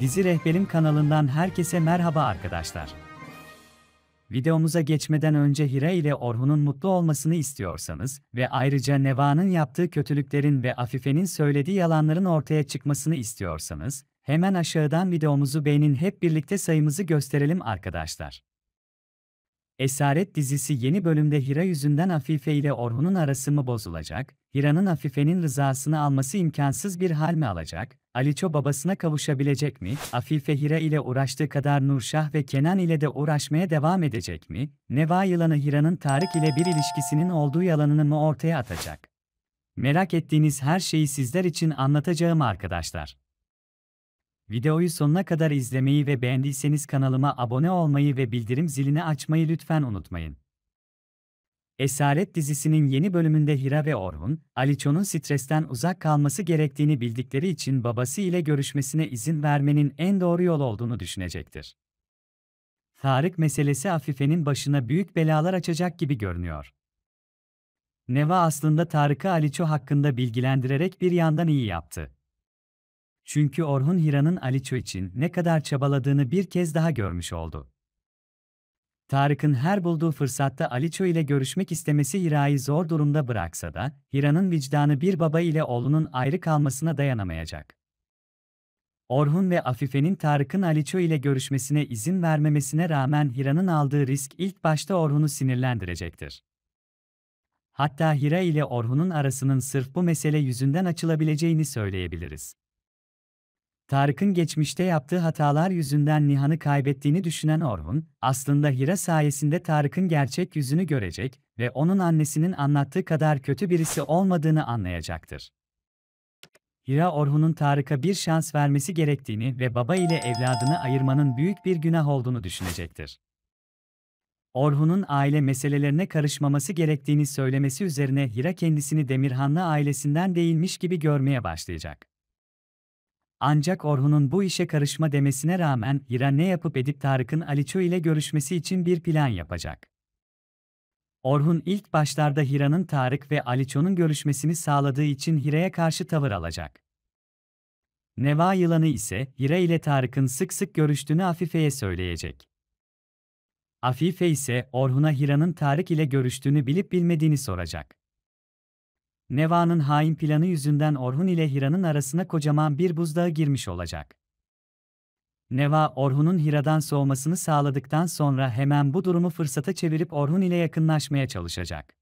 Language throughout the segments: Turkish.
Dizi Rehberim kanalından herkese merhaba arkadaşlar. Videomuza geçmeden önce Hira ile Orhun'un mutlu olmasını istiyorsanız ve ayrıca Neva'nın yaptığı kötülüklerin ve Afife'nin söylediği yalanların ortaya çıkmasını istiyorsanız, hemen aşağıdan videomuzu beğenin hep birlikte sayımızı gösterelim arkadaşlar. Esaret dizisi yeni bölümde Hira yüzünden Afife ile Orhun'un arası mı bozulacak, Hira'nın Afife'nin rızasını alması imkansız bir hal mi alacak, Aliço babasına kavuşabilecek mi, Afife Hira ile uğraştığı kadar Nurşah ve Kenan ile de uğraşmaya devam edecek mi, Neva yılanı Hira'nın Tarık ile bir ilişkisinin olduğu yalanını mı ortaya atacak? Merak ettiğiniz her şeyi sizler için anlatacağım arkadaşlar. Videoyu sonuna kadar izlemeyi ve beğendiyseniz kanalıma abone olmayı ve bildirim zilini açmayı lütfen unutmayın. Esaret dizisinin yeni bölümünde Hira ve Orhun, Aliço'nun stresten uzak kalması gerektiğini bildikleri için babası ile görüşmesine izin vermenin en doğru yol olduğunu düşünecektir. Tarık meselesi Afife'nin başına büyük belalar açacak gibi görünüyor. Neva aslında Tarık'ı Aliço hakkında bilgilendirerek bir yandan iyi yaptı. Çünkü Orhun Hira'nın Aliço için ne kadar çabaladığını bir kez daha görmüş oldu. Tarık'ın her bulduğu fırsatta Aliço ile görüşmek istemesi Hira'yı zor durumda bıraksa da, Hira'nın vicdanı bir baba ile oğlunun ayrı kalmasına dayanamayacak. Orhun ve Afife'nin Tarık'ın Aliço ile görüşmesine izin vermemesine rağmen Hira'nın aldığı risk ilk başta Orhun'u sinirlendirecektir. Hatta Hira ile Orhun'un arasının sırf bu mesele yüzünden açılabileceğini söyleyebiliriz. Tarık'ın geçmişte yaptığı hatalar yüzünden Nihan'ı kaybettiğini düşünen Orhun, aslında Hira sayesinde Tarık'ın gerçek yüzünü görecek ve onun annesinin anlattığı kadar kötü birisi olmadığını anlayacaktır. Hira Orhun'un Tarık'a bir şans vermesi gerektiğini ve baba ile evladını ayırmanın büyük bir günah olduğunu düşünecektir. Orhun'un aile meselelerine karışmaması gerektiğini söylemesi üzerine Hira kendisini Demirhanlı ailesinden değilmiş gibi görmeye başlayacak. Ancak Orhun'un bu işe karışma demesine rağmen Hira ne yapıp edip Tarık'ın Aliço ile görüşmesi için bir plan yapacak. Orhun ilk başlarda Hira'nın Tarık ve Aliço'nun görüşmesini sağladığı için Hira'ya karşı tavır alacak. Neva yılanı ise Hira ile Tarık'ın sık sık görüştüğünü Afife'ye söyleyecek. Afife ise Orhun'a Hira'nın Tarık ile görüştüğünü bilip bilmediğini soracak. Neva'nın hain planı yüzünden Orhun ile Hira'nın arasına kocaman bir buzdağı girmiş olacak. Neva, Orhun'un Hira'dan soğumasını sağladıktan sonra hemen bu durumu fırsata çevirip Orhun ile yakınlaşmaya çalışacak.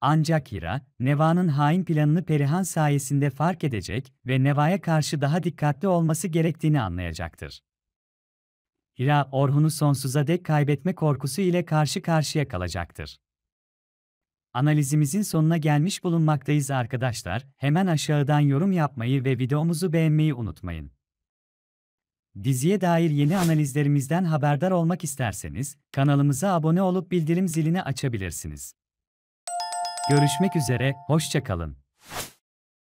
Ancak Hira, Neva'nın hain planını Perihan sayesinde fark edecek ve Neva'ya karşı daha dikkatli olması gerektiğini anlayacaktır. Hira, Orhun'u sonsuza dek kaybetme korkusu ile karşı karşıya kalacaktır. Analizimizin sonuna gelmiş bulunmaktayız arkadaşlar. Hemen aşağıdan yorum yapmayı ve videomuzu beğenmeyi unutmayın. Diziye dair yeni analizlerimizden haberdar olmak isterseniz kanalımıza abone olup bildirim zilini açabilirsiniz. Görüşmek üzere, hoşçakalın.